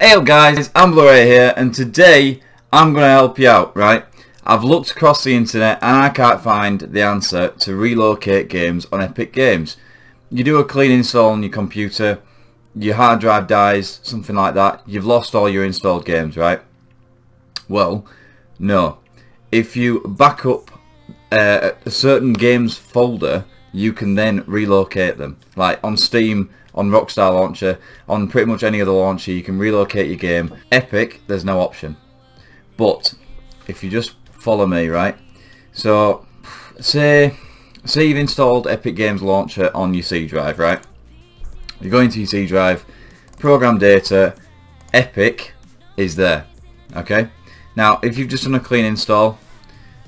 Hey guys, I'm Blu-ray here and today I'm going to help you out, right? I've looked across the internet and I can't find the answer to relocate games on Epic Games. You do a clean install on your computer, your hard drive dies, something like that, you've lost all your installed games, right? Well, no. If you back up uh, a certain games folder, you can then relocate them. Like on Steam, on Rockstar Launcher, on pretty much any other launcher, you can relocate your game. Epic, there's no option. But if you just follow me, right? So, say, say you've installed Epic Games Launcher on your C drive, right? You go into your C drive, program data, Epic is there, okay? Now, if you've just done a clean install,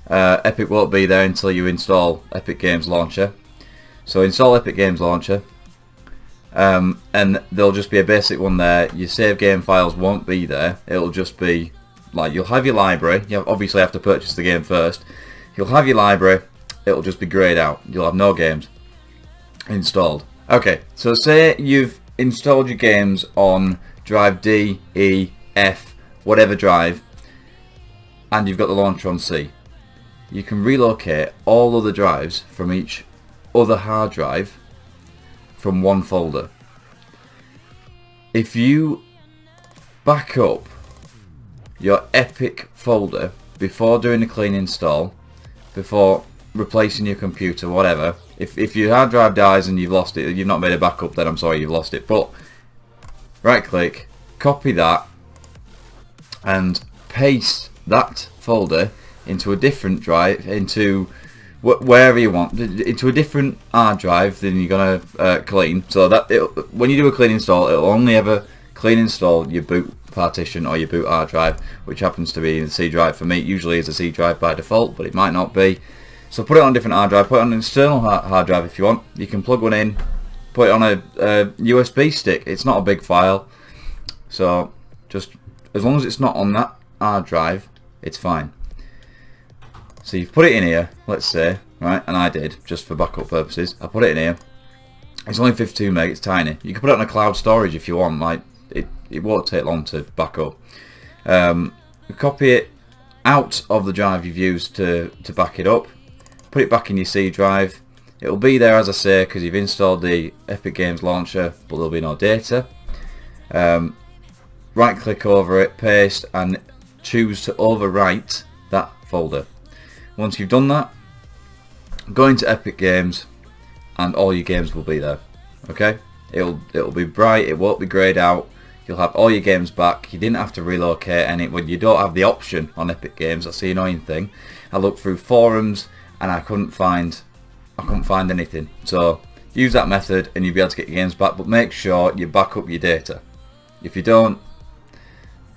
uh, Epic won't be there until you install Epic Games Launcher. So install Epic Games Launcher, um, and there'll just be a basic one there. Your save game files won't be there. It'll just be like you'll have your library. You obviously have to purchase the game first. You'll have your library. It'll just be grayed out. You'll have no games installed. Okay, so say you've installed your games on drive D, E, F, whatever drive, and you've got the launcher on C. You can relocate all other drives from each other hard drive from one folder. If you back up your Epic folder before doing a clean install, before replacing your computer, whatever, if, if your hard drive dies and you've lost it, you've not made a backup, then I'm sorry you've lost it. But right click, copy that, and paste that folder into a different drive, into wherever you want. Into a different hard drive than you're gonna uh, clean. So that when you do a clean install it'll only ever clean install your boot partition or your boot hard drive which happens to be the C drive for me. It usually is a C drive by default but it might not be. So put it on a different hard drive. Put it on an external hard drive if you want. You can plug one in put it on a, a USB stick. It's not a big file. So just as long as it's not on that hard drive it's fine so you've put it in here, let's say, right, and I did, just for backup purposes. I put it in here. It's only 52 meg, it's tiny. You can put it on a cloud storage if you want, like, it, it won't take long to back up. Um, copy it out of the drive you've used to, to back it up. Put it back in your C drive. It'll be there, as I say, because you've installed the Epic Games Launcher, but there'll be no data. Um, right click over it, paste, and choose to overwrite that folder. Once you've done that, go into Epic Games and all your games will be there. Okay? It'll it'll be bright, it won't be grayed out. You'll have all your games back. You didn't have to relocate any when you don't have the option on Epic Games. That's the annoying thing. I looked through forums and I couldn't find I couldn't find anything. So use that method and you'll be able to get your games back, but make sure you back up your data. If you don't,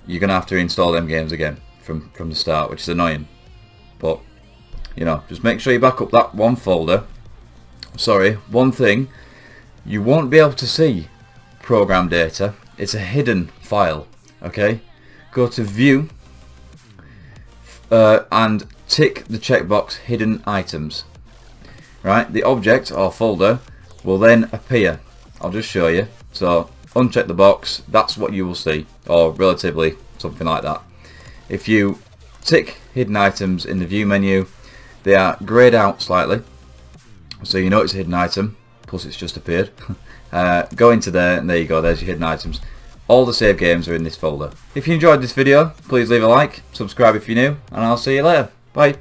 you're gonna have to install them games again from from the start, which is annoying. But you know, just make sure you back up that one folder. Sorry, one thing, you won't be able to see program data. It's a hidden file, okay? Go to view uh, and tick the checkbox hidden items. Right, the object or folder will then appear. I'll just show you. So uncheck the box, that's what you will see, or relatively something like that. If you tick hidden items in the view menu, they are greyed out slightly, so you know it's a hidden item, plus it's just appeared. uh, go into there, and there you go, there's your hidden items. All the save games are in this folder. If you enjoyed this video, please leave a like, subscribe if you're new, and I'll see you later. Bye.